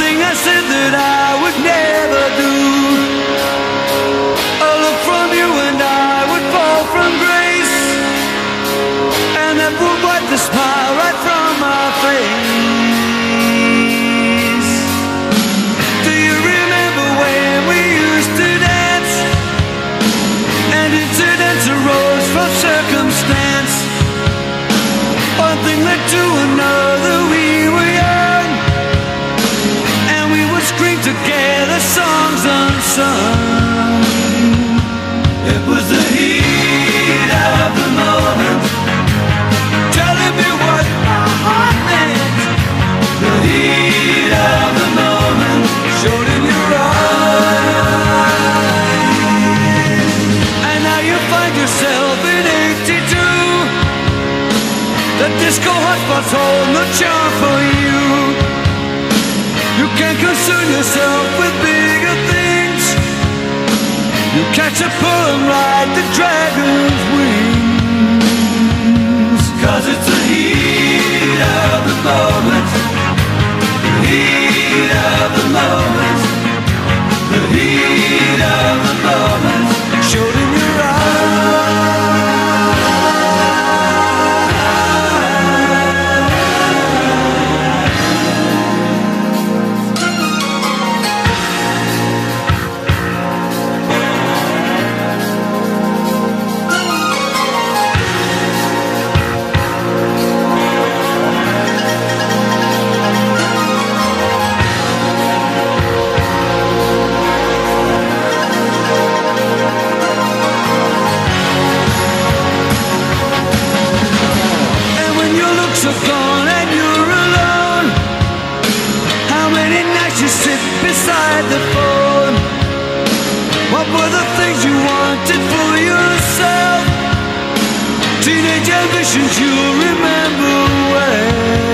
something I said. disco hotspots hold the charm for you. You can concern yourself with bigger things. You catch a pull and ride the dragon's wings. Cause it's inside the phone What were the things you wanted for yourself? Teenage ambitions you'll remember well